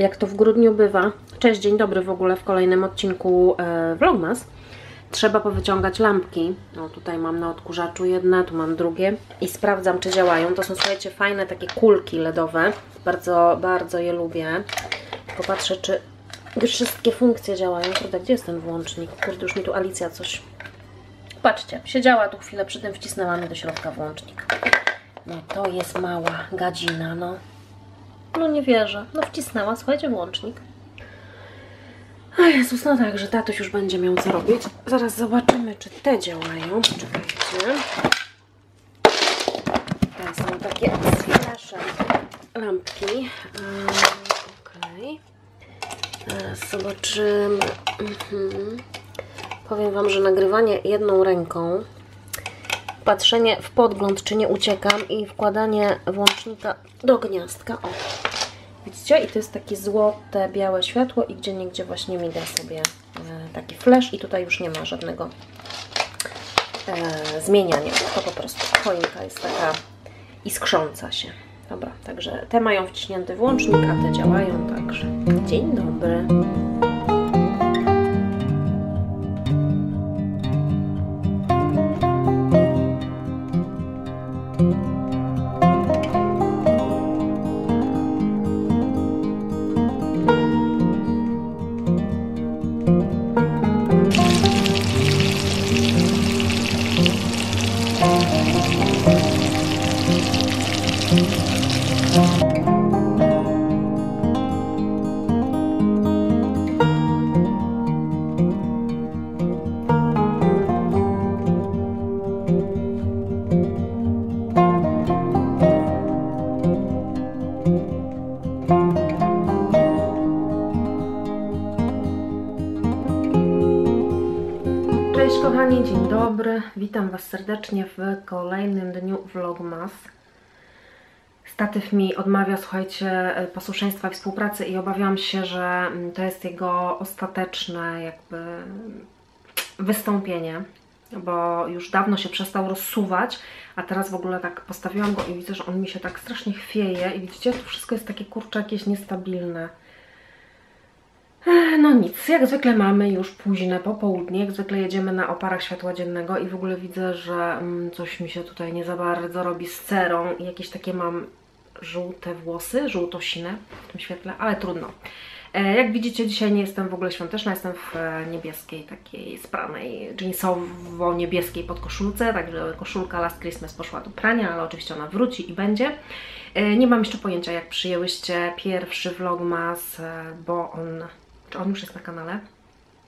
jak to w grudniu bywa. Cześć, dzień dobry w ogóle w kolejnym odcinku e, Vlogmas. Trzeba powyciągać lampki. No tutaj mam na odkurzaczu jedne, tu mam drugie i sprawdzam, czy działają. To są, słuchajcie, fajne takie kulki LEDowe. Bardzo, bardzo je lubię. Popatrzę, czy wszystkie funkcje działają. Kurde, gdzie jest ten włącznik? Kurde, już mi tu Alicja coś... Patrzcie, siedziała tu chwilę przy tym, wcisnęła mi do środka włącznik. No to jest mała gadzina, no. No nie wierzę. No wcisnęła, słuchajcie, włącznik. A Jezus, no tak, że tatuś już będzie miał co robić. Zaraz zobaczymy, czy te działają. Czekajcie. Te są takie z lampki. Okej. Okay. Zobaczymy. Mhm. Powiem Wam, że nagrywanie jedną ręką, patrzenie w podgląd, czy nie uciekam i wkładanie włącznika do gniazdka. O, widzicie? I to jest takie złote, białe światło i gdzie niegdzie właśnie miga sobie e, taki flash i tutaj już nie ma żadnego e, zmieniania. To po prostu choinka jest taka iskrząca się. Dobra, także te mają wciśnięty włącznik, a te działają, także dzień dobry. Cześć kochani, dzień dobry. Witam Was serdecznie w kolejnym dniu Vlogmas. Statyw mi odmawia, słuchajcie, posłuszeństwa i współpracy i obawiam się, że to jest jego ostateczne jakby wystąpienie, bo już dawno się przestał rozsuwać, a teraz w ogóle tak postawiłam go i widzę, że on mi się tak strasznie chwieje i widzicie, to wszystko jest takie kurcze jakieś niestabilne. No nic, jak zwykle mamy już późne popołudnie, jak zwykle jedziemy na oparach światła dziennego i w ogóle widzę, że mm, coś mi się tutaj nie za bardzo robi z cerą i jakieś takie mam żółte włosy, żółtosine w tym świetle, ale trudno. E, jak widzicie, dzisiaj nie jestem w ogóle świąteczna, jestem w e, niebieskiej, takiej spranej, jeansowo-niebieskiej podkoszulce, także koszulka Last Christmas poszła do prania, ale oczywiście ona wróci i będzie. E, nie mam jeszcze pojęcia, jak przyjęłyście pierwszy vlogmas, bo on czy on już jest na kanale?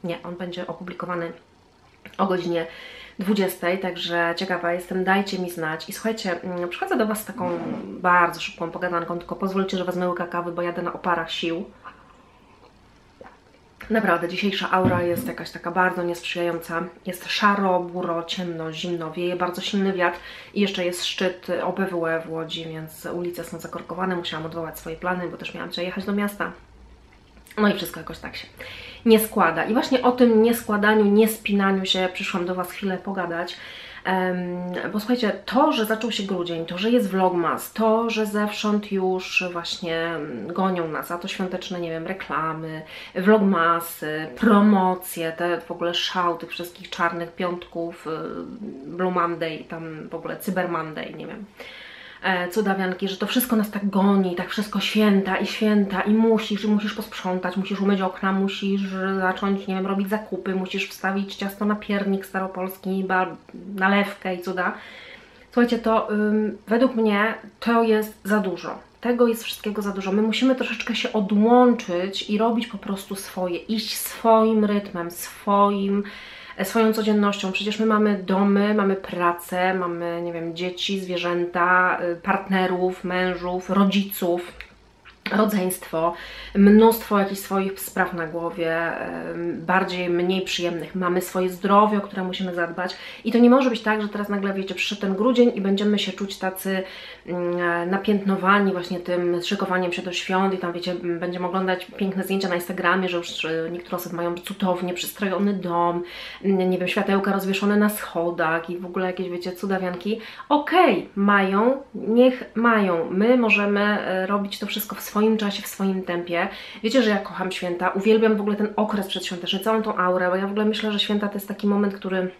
Nie, on będzie opublikowany o godzinie 20, także ciekawa jestem, dajcie mi znać. I słuchajcie, mm, przychodzę do Was z taką bardzo szybką pogadanką, tylko pozwólcie, że wezmę łyka kawy, bo jadę na oparach sił. Naprawdę, dzisiejsza aura jest jakaś taka bardzo niesprzyjająca. Jest szaro, buro, ciemno, zimno, wieje bardzo silny wiatr i jeszcze jest szczyt OBWE w Łodzi, więc ulice są zakorkowane. Musiałam odwołać swoje plany, bo też miałam dzisiaj jechać do miasta. No i wszystko jakoś tak się nie składa. I właśnie o tym nieskładaniu, niespinaniu się przyszłam do Was chwilę pogadać. Um, bo słuchajcie, to, że zaczął się grudzień, to, że jest vlogmas, to, że zewsząd już właśnie gonią nas, a to świąteczne, nie wiem, reklamy, vlogmasy, promocje, te w ogóle szał tych wszystkich czarnych piątków, y, Blue Monday, tam w ogóle Cyber Monday, nie wiem cudawianki, że to wszystko nas tak goni, tak wszystko święta i święta i musisz, i musisz posprzątać, musisz umyć okna, musisz zacząć, nie wiem, robić zakupy, musisz wstawić ciasto na piernik staropolski, nalewkę i cuda. Słuchajcie, to ym, według mnie to jest za dużo. Tego jest wszystkiego za dużo. My musimy troszeczkę się odłączyć i robić po prostu swoje, iść swoim rytmem, swoim swoją codziennością. Przecież my mamy domy, mamy pracę, mamy, nie wiem, dzieci, zwierzęta, y, partnerów, mężów, rodziców, rodzeństwo, mnóstwo jakichś swoich spraw na głowie, bardziej, mniej przyjemnych. Mamy swoje zdrowie, o które musimy zadbać i to nie może być tak, że teraz nagle, wiecie, przyszedł ten grudzień i będziemy się czuć tacy mm, napiętnowani właśnie tym szykowaniem się do świąt i tam, wiecie, będziemy oglądać piękne zdjęcia na Instagramie, że już niektóre osoby mają cudownie przystrojony dom, nie wiem, światełka rozwieszone na schodach i w ogóle jakieś, wiecie, cudawianki. Okej, okay, mają, niech mają. My możemy e, robić to wszystko w swoim swoim czasie, w swoim tempie. Wiecie, że ja kocham święta, uwielbiam w ogóle ten okres przedświąteczny, całą tą aurę, bo ja w ogóle myślę, że święta to jest taki moment, który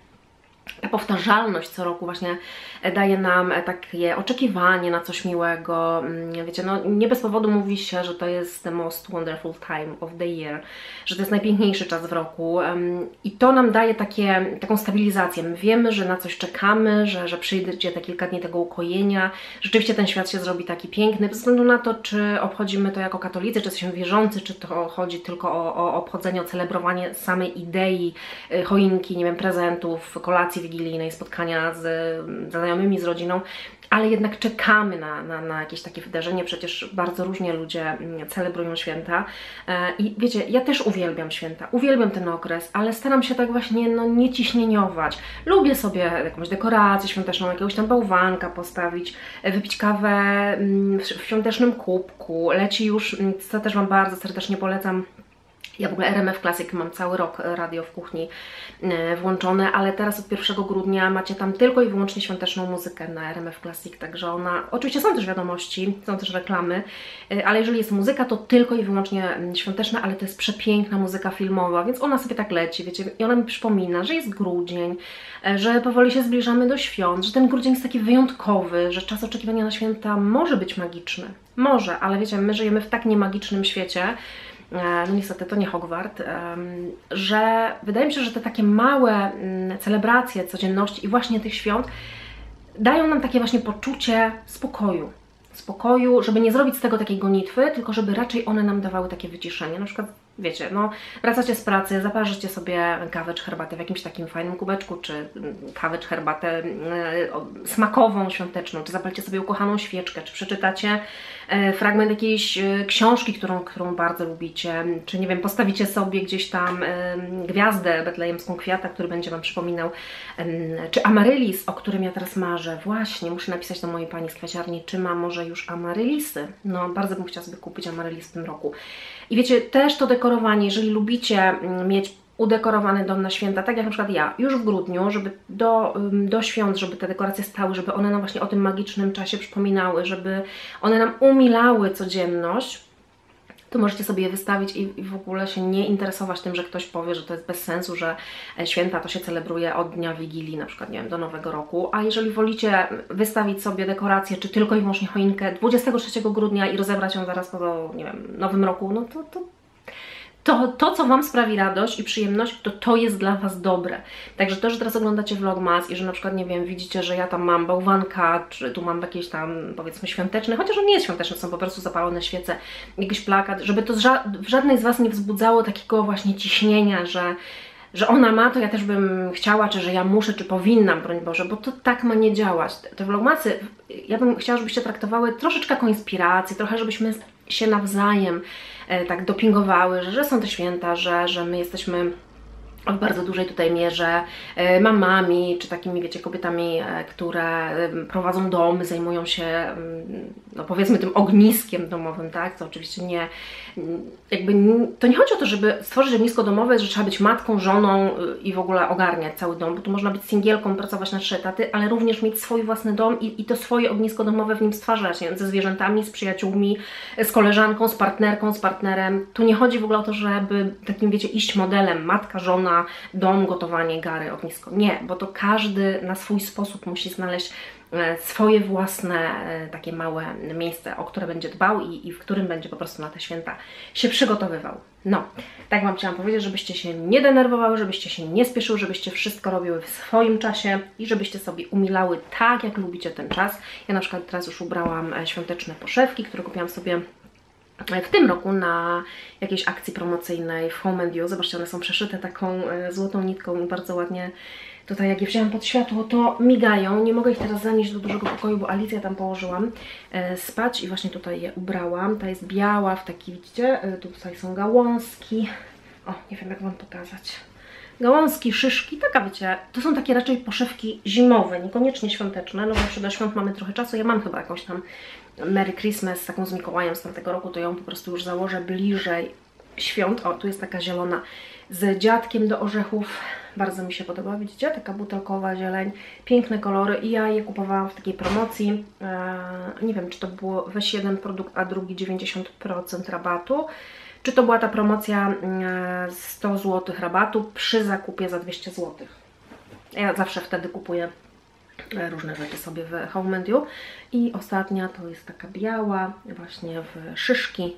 powtarzalność co roku właśnie daje nam takie oczekiwanie na coś miłego. Mm, wiecie, no nie bez powodu mówi się, że to jest the most wonderful time of the year, że to jest najpiękniejszy czas w roku i to nam daje takie, taką stabilizację. My wiemy, że na coś czekamy, że, że przyjdzie te kilka dni tego ukojenia, rzeczywiście ten świat się zrobi taki piękny, bez względu na to, czy obchodzimy to jako katolicy, czy jesteśmy wierzący, czy to chodzi tylko o, o obchodzenie, o celebrowanie samej idei y, choinki, nie wiem, prezentów, kolacji wigilijnej, spotkania z, z znajomymi, z rodziną, ale jednak czekamy na, na, na jakieś takie wydarzenie. Przecież bardzo różnie ludzie mm, celebrują święta. E, I wiecie, ja też uwielbiam święta, uwielbiam ten okres, ale staram się tak właśnie no, nie ciśnieniować. Lubię sobie jakąś dekorację świąteczną, jakiegoś tam bałwanka postawić, e, wypić kawę mm, w świątecznym kubku. Leci już, mm, co też Wam bardzo serdecznie polecam, ja w ogóle RMF Classic mam cały rok radio w kuchni e, włączone, ale teraz od 1 grudnia macie tam tylko i wyłącznie świąteczną muzykę na RMF Classic, także ona, oczywiście są też wiadomości, są też reklamy, e, ale jeżeli jest muzyka, to tylko i wyłącznie mm, świąteczna, ale to jest przepiękna muzyka filmowa, więc ona sobie tak leci, wiecie, i ona mi przypomina, że jest grudzień, e, że powoli się zbliżamy do świąt, że ten grudzień jest taki wyjątkowy, że czas oczekiwania na święta może być magiczny. Może, ale wiecie, my żyjemy w tak niemagicznym świecie, E, no niestety to nie Hogwart, że wydaje mi się, że te takie małe mm, celebracje codzienności i właśnie tych świąt dają nam takie właśnie poczucie spokoju. Spokoju, żeby nie zrobić z tego takiej gonitwy, tylko żeby raczej one nam dawały takie wyciszenie. Na przykład wiecie, no wracacie z pracy, zaparzycie sobie kawę czy herbatę w jakimś takim fajnym kubeczku, czy mm, kawę czy herbatę e, smakową, świąteczną, czy zapalcie sobie ukochaną świeczkę, czy przeczytacie e, fragment jakiejś e, książki, którą, którą bardzo lubicie, czy nie wiem, postawicie sobie gdzieś tam gwiazdę betlejemską kwiata, który będzie Wam przypominał, czy amarylis, o którym ja teraz marzę, właśnie, muszę napisać do mojej pani z kwiaciarni, czy ma może już amarylisy, no bardzo bym chciała sobie kupić amarylis w tym roku. I wiecie, też to dekorowanie, jeżeli lubicie mm, mieć udekorowany dom na święta, tak jak na przykład ja, już w grudniu, żeby do, do świąt, żeby te dekoracje stały, żeby one nam właśnie o tym magicznym czasie przypominały, żeby one nam umilały codzienność, to możecie sobie je wystawić i, i, w ogóle się nie interesować tym, że ktoś powie, że to jest bez sensu, że e, święta to się celebruje od dnia Wigilii, na przykład, nie wiem, do Nowego Roku, a jeżeli wolicie wystawić sobie dekorację, czy tylko i wyłącznie choinkę 23 grudnia i rozebrać ją zaraz po, nie wiem, Nowym Roku, no to, to to, to, co Wam sprawi radość i przyjemność, to to jest dla Was dobre. Także to, że teraz oglądacie vlogmas i że na przykład, nie wiem, widzicie, że ja tam mam bałwanka, czy tu mam jakieś tam, powiedzmy, świąteczne, chociaż on nie jest świąteczny, są po prostu zapalone świece, jakiś plakat, żeby to ża w żadnej z Was nie wzbudzało takiego właśnie ciśnienia, że że ona ma, to ja też bym chciała, czy że ja muszę, czy powinnam, broń Boże, bo to tak ma nie działać. Te vlogmasy, ja bym chciała, żebyście traktowały troszeczkę jako inspirację, trochę żebyśmy się nawzajem e, tak dopingowały, że, są te święta, że, że my jesteśmy w bardzo dużej tutaj mierze e, mamami, czy takimi, wiecie, kobietami, e, które prowadzą domy, zajmują się, no powiedzmy, tym ogniskiem domowym, tak? To oczywiście nie, jakby, to nie chodzi o to, żeby stworzyć ognisko domowe, że trzeba być matką, żoną y, i w ogóle ogarniać cały dom, bo tu można być singielką, pracować na trzy etaty, ale również mieć swój własny dom i, i to swoje ognisko domowe w nim stwarzać, nie? ze zwierzętami, z przyjaciółmi, z koleżanką, z partnerką, z partnerem. Tu nie chodzi w ogóle o to, żeby takim, wiecie, iść modelem, matka, żona, dom, gotowanie, gary, ognisko. Nie, bo to każdy na swój sposób musi znaleźć swoje własne e, takie małe miejsce, o które będzie dbał i, i, w którym będzie po prostu na te święta się przygotowywał. No, tak Wam chciałam powiedzieć, żebyście się nie denerwowały, żebyście się nie spieszyły, żebyście wszystko robiły w swoim czasie i żebyście sobie umilały tak, jak lubicie ten czas. Ja na przykład teraz już ubrałam e, świąteczne poszewki, które kupiłam sobie w tym roku na jakiejś akcji promocyjnej w Home and You. Zobaczcie, one są przeszyte taką e, złotą nitką i bardzo ładnie tutaj jak je wzięłam pod światło, to migają. Nie mogę ich teraz zanieść do dużego pokoju, bo Alicję tam położyłam e, spać i właśnie tutaj je ubrałam. Ta jest biała w taki, widzicie, e, tutaj są gałązki. O, nie wiem jak Wam pokazać. Gałązki, szyszki, taka wiecie, to są takie raczej poszewki zimowe, niekoniecznie świąteczne, no bo do świąt mamy trochę czasu. Ja mam chyba jakąś tam Merry Christmas taką z Mikołajem z tamtego roku, to ją po prostu już założę bliżej świąt. O, tu jest taka zielona z dziadkiem do orzechów. Bardzo mi się podoba, widzicie? Taka butelkowa zieleń, piękne kolory i ja je kupowałam w takiej promocji. Eee, nie wiem, czy to było weź jeden produkt, a drugi 90% rabatu. Czy to była ta promocja e, 100 zł rabatu przy zakupie za 200 zł. Ja zawsze wtedy kupuję e, różne rzeczy sobie w Home. I ostatnia to jest taka biała, właśnie w szyszki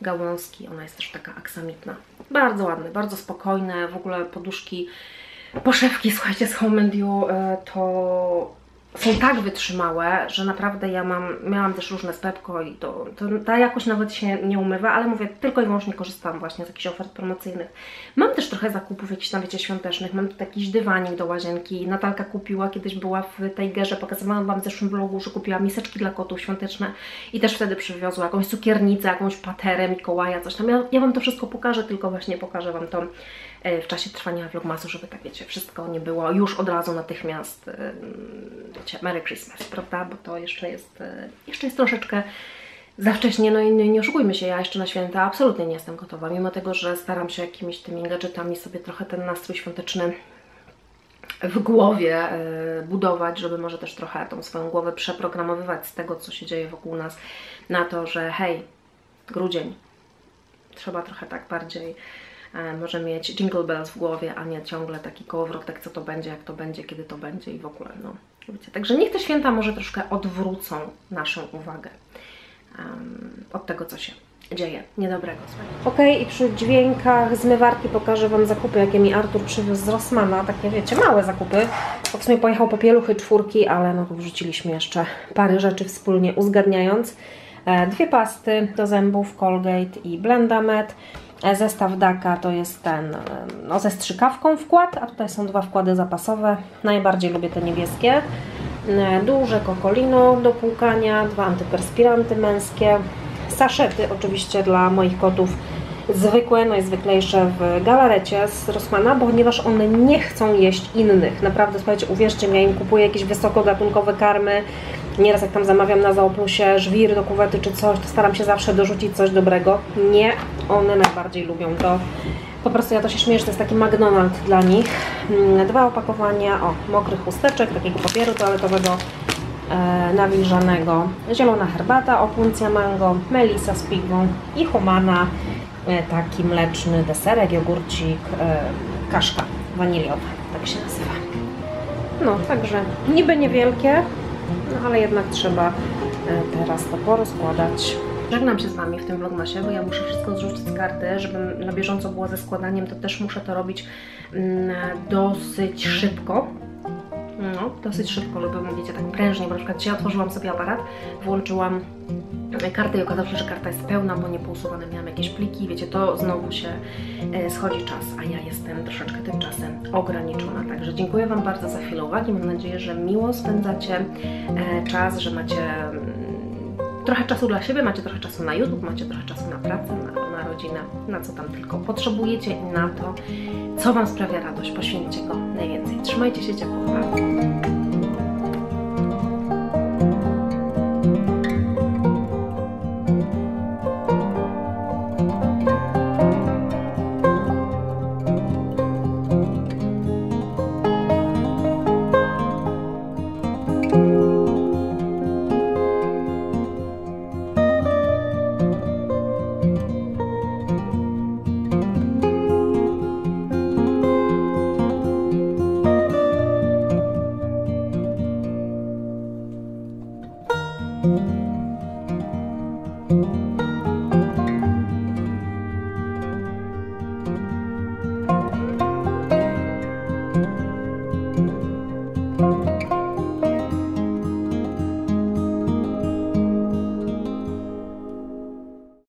gałązki. Ona jest też taka aksamitna. Bardzo ładne, bardzo spokojne. W ogóle poduszki, poszewki, słuchajcie, z Home You e, to są tak wytrzymałe, że naprawdę ja mam, miałam też różne z i to, to ta jakość nawet się nie umywa, ale mówię, tylko i wyłącznie korzystam właśnie z jakichś ofert promocyjnych. Mam też trochę zakupów jakichś tam, wiecie, świątecznych, mam tu jakiś dywanik do łazienki, Natalka kupiła, kiedyś była w tej gerze, pokazywałam Wam w zeszłym vlogu, że kupiła miseczki dla kotów świąteczne i też wtedy przywiozła jakąś cukiernicę, jakąś paterę, Mikołaja, coś tam. Ja, ja Wam to wszystko pokażę, tylko właśnie pokażę Wam E, w czasie trwania vlogmasu, żeby tak wiecie, wszystko nie było już od razu natychmiast e, wiecie, Merry Christmas, prawda? Bo to jeszcze jest, e, jeszcze jest troszeczkę za wcześnie, no i nie, nie oszukujmy się, ja jeszcze na święta absolutnie nie jestem gotowa, mimo tego, że staram się jakimiś tymi gadżetami sobie trochę ten nastrój świąteczny w głowie budować, żeby może też trochę tą swoją głowę przeprogramowywać z tego, co się dzieje wokół nas, na to, że hej, grudzień, trzeba trochę tak bardziej E, może mieć jingle bells w głowie, a nie ciągle taki kołowrot, tak co to będzie, jak to będzie, kiedy to będzie i w ogóle, no wiecie. Także niech te święta może troszkę odwrócą naszą uwagę um, od tego, co się dzieje niedobrego. Ok, i przy dźwiękach zmywarki pokażę Wam zakupy, jakie mi Artur przywiózł z Rossmana, takie wiecie, małe zakupy. W sumie pojechał po pieluchy czwórki, ale no to wrzuciliśmy jeszcze parę rzeczy wspólnie uzgadniając. E, dwie pasty do zębów, Colgate i Blendamed. Zestaw Daka to jest ten no, ze strzykawką wkład, a tutaj są dwa wkłady zapasowe. Najbardziej lubię te niebieskie. E, duże kokolino do płukania, dwa antyperspiranty męskie, saszety oczywiście dla moich kotów zwykłe, najzwyklejsze w galarecie z Rossmana, ponieważ one nie chcą jeść innych. Naprawdę, słuchajcie, uwierzcie mi, ja im kupuję jakieś wysokogatunkowe karmy, Nieraz jak tam zamawiam na Zooplusie żwir do kuwety czy coś, to staram się zawsze dorzucić coś dobrego. Nie, one najbardziej lubią to. Po prostu ja to się śmieję, że to jest taki McDonald's dla nich. Mm, dwa opakowania, o, mokrych chusteczek, takiego papieru toaletowego e, nawilżanego, zielona herbata, opuncja mango, melisa z pigwą i humana, e, taki mleczny deserek, jogurcik, e, kaszka waniliowa, tak się nazywa. No, także niby niewielkie, no ale jednak trzeba e, teraz to porozkładać. Żegnam się z Wami w tym vlogmasie, bo ja muszę wszystko zrzucić z karty, żebym na bieżąco była ze składaniem, to też muszę to robić mm, dosyć szybko. No, dosyć szybko, żeby, wiecie, tak prężnie, bo na przykład dzisiaj otworzyłam sobie aparat, włączyłam kartę i okazało się, że karta jest pełna, bo nie pousuwane miałam jakieś pliki, wiecie, to znowu się e, schodzi czas, a ja jestem troszeczkę tymczasem ograniczona. Także dziękuję Wam bardzo za chwilę uwagi, mam nadzieję, że miło spędzacie e, czas, że macie trochę czasu dla siebie, macie trochę czasu na YouTube, macie trochę czasu na pracę, na, na rodzinę, na co tam tylko potrzebujecie i na to, co Wam sprawia radość. Poświęćcie go najwięcej. Trzymajcie się ciepło. Pa.